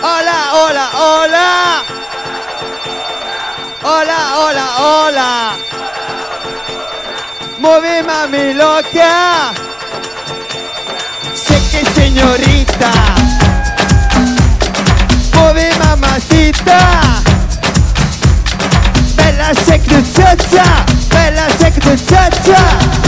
Hola, hola, hola. Hola, hola, hola. Mueve mami loca. Sé que señorita. Mueve mamacita. Bella secretata. Bella secretata.